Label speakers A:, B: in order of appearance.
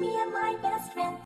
A: me and my best friend.